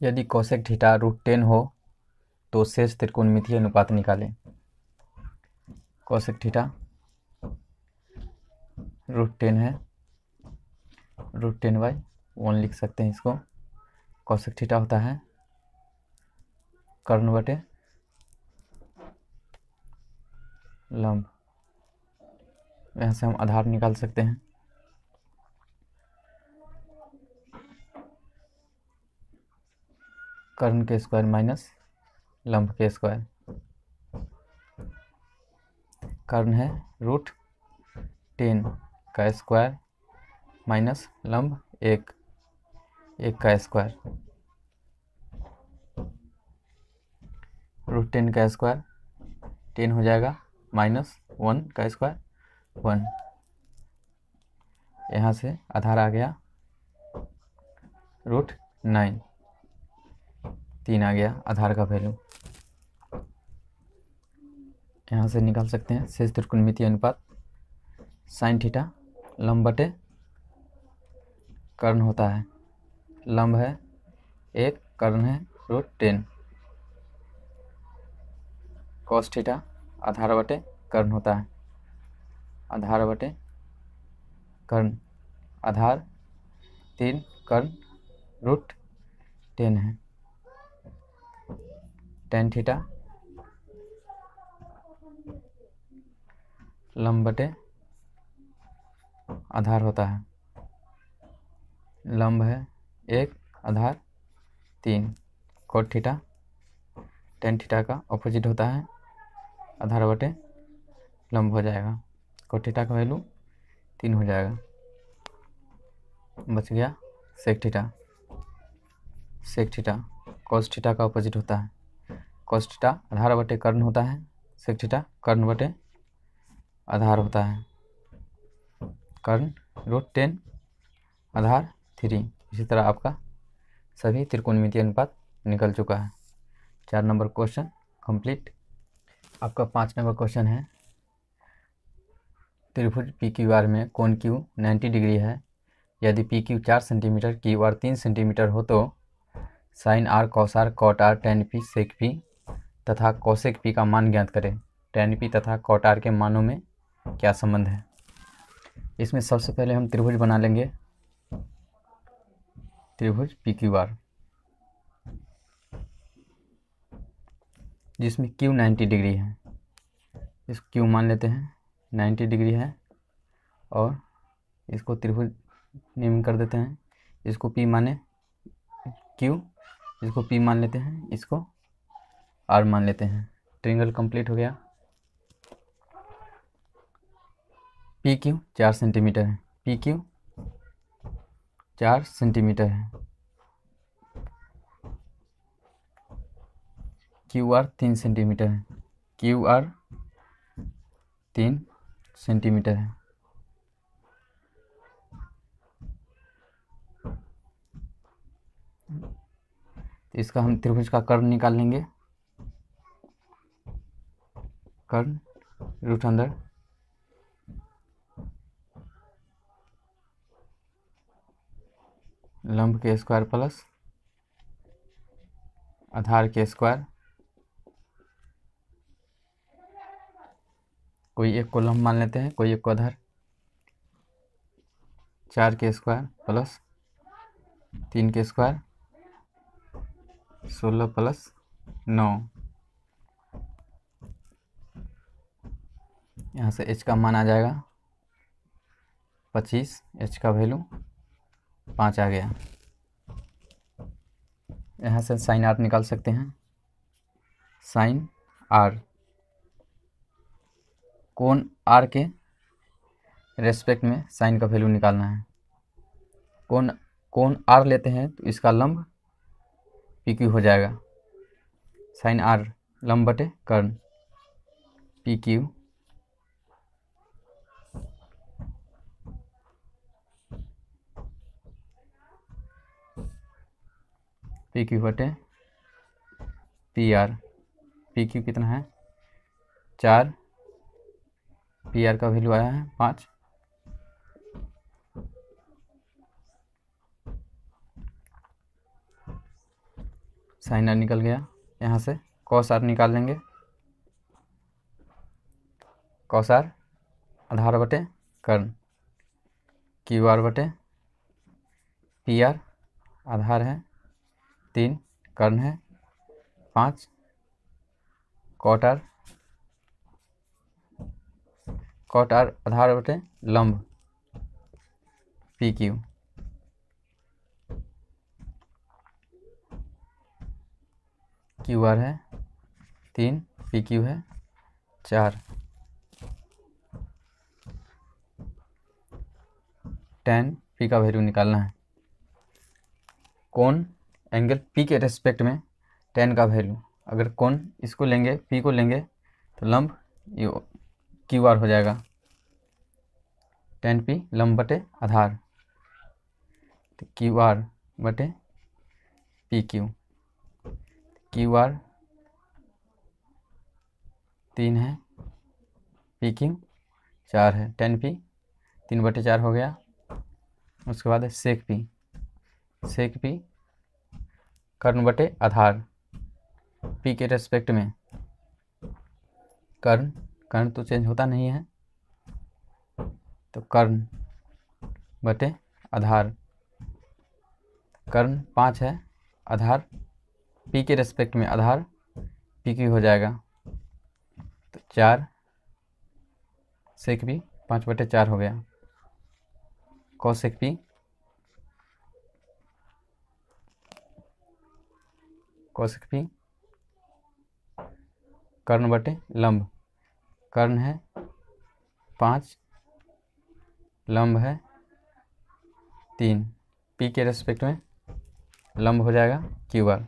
यदि cosec theta root ten हो तो शेष त्रिकोणमितीय अनुपात निकालें। कोसेक थीटा रूट टेन है। रूट टेन बाई वन लिख सकते हैं इसको। कौशिक थीटा होता है। कर्ण बटे लंब। यहाँ से हम आधार निकाल सकते हैं। कर्ण के स्क्वायर माइनस लंब के स्क्वायर कर्ण है रूट टेन का स्क्वायर माइनस लंब एक एक का स्क्वायर रूट टेन का स्क्वायर टेन हो जाएगा माइनस वन का स्क्वायर वन यहाँ से आधार आ गया रूट नाइन तीन आ गया, आधार का वैल्यू यहाँ से निकाल सकते हैं, शेष त्रिकोणमितीय अनुपात। साइन थीटा लंब बटे कर्ण होता है। लंब है एक, कर्ण है रूट टेन कॉस थीटा आधार बटे कर्ण होता है। आधार बटे कर्ण, आधार, तीन, कर्ण रूट टेन है। टेन थीटा लंब बटे आधार होता है। लंब है एक, आधार तीन। कोट थीटा टेन थीटा का ऑपोजिट होता है। आधार बटे लंब हो जाएगा। कोट थीटा का वैल्यू तीन हो जाएगा। बच गया sec theta sec theta cos theta का ऑपोजिट होता है। कॉस थीटा आधार बटे कर्ण होता है सेक थीटा कर्ण बटे आधार होता है। कर्ण रूट टेन आधार थ्री इसी तरह आपका सभी त्रिकोणमितीय अनुपात निकल चुका है। चार नंबर क्वेश्चन कंप्लीट आपका पाँच नंबर क्वेश्चन है। त्रिभुज पी क्यू आर में कोण क्यू 90 डिग्री है। यदि पी क्यू चार सेंटीमीटर क्यू आर तीन सेंटीमीटर हो तो sine R cos R cot R tan P sec P तथा कौशिक पी का मान ज्ञात करें। टेन पी तथा कॉट आर के मानों में क्या संबंध है? इसमें सबसे पहले हम त्रिभुज बना लेंगे। त्रिभुज पी क्यू आर। जिसमें क्यू नाइन्टी डिग्री है। इस क्यू मान लेते हैं। नाइन्टी डिग्री है और इसको त्रिभुज निम्न कर देते हैं। इसको पी माने क्यू। इसको पी मान लेते हैं। इसको आर मान लेते हैं। ट्रिंगल कंप्लीट हो गया। पी क्यू चार सेंटीमीटर है। पी क्यू चार सेंटीमीटर है। क्यू आर तीन सेंटीमीटर है। क्यू आर तीन सेंटीमीटर है। इसका हम त्रिभुज का कर्ण निकाल लेंगे। कर्ण रूट अंदर लंब के स्क्वायर प्लस आधार के स्क्वायर कोई एक को लंब मान लेते हैं, कोई एक को आधार। चार के स्क्वायर प्लस तीन के स्क्वायर सोलह प्लस नौ। यहाँ से एच का मान आ जाएगा। पच्चीस एच का वैल्यू पाँच आ गया। यहाँ से साइन आर निकाल सकते हैं। साइन आर कौन आर के रेस्पेक्ट में साइन का वैल्यू निकालना है। कौन कौन आर लेते हैं तो इसका लंब पी क्यू हो जाएगा। साइन आर लंब बटे कर्ण पी क्यू पी क्यू बटे पी आर पी क्यू कितना है? चार. पी आर का वैल्यू आया है पाँच. साइन आर निकल गया यहाँ से. कॉस आर निकाल लेंगे. कॉस आर आधार बटे कर्ण. क्यू आर बटे पी आर आधार है. तीन, कर्ण है। पाँच कॉट आर कॉट आर आधार बटे लंब। पी क्यू क्यू आर है, तीन पी क्यू है, चार। टेन, पी का वैल्यू निकालना है। कौन एंगल पी के रेस्पेक्ट में टेन का वैल्यू अगर कौन इसको लेंगे पी को लेंगे तो लंब ये क्यू आर हो जाएगा। टेन पी लंब बटे आधार। तो क्यू आर बटे पी क्यू क्यू आर तीन है पी क्यू चार है। टेन पी तीन बटे चार हो गया। उसके बाद है सेक पी सेक पी कर्ण बटे आधार। पी के रेस्पेक्ट में। कर्ण कर्ण तो चेंज होता नहीं है। तो कर्ण बटे आधार। कर्ण पाँच है, आधार। पी के रेस्पेक्ट में आधार। पी क्यू हो जाएगा। तो चार सेक भी पाँच बटे चार हो गया। Cosec P cosec P. कर्ण बटे लंब। कर्ण है पाँच, लंब है तीन। पी के रेस्पेक्ट में लंब हो जाएगा क्यू आर।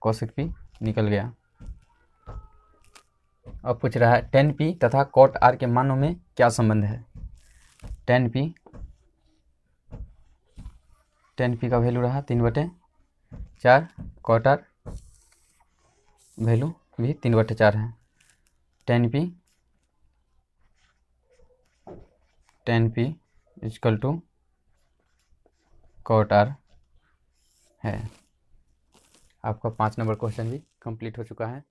कौशिक पी निकल गया। अब पूछ रहा है टेन पी तथा कॉट आर के मानों में क्या संबंध है? टेन पी टेन पी का वैल्यू रहा तीन बटे चार कॉट आर वैल्यू भी तीन बटे चार है। Tan P tan P equal to cot R है। आपका पाँच नंबर क्वेश्चन भी कंप्लीट हो चुका है।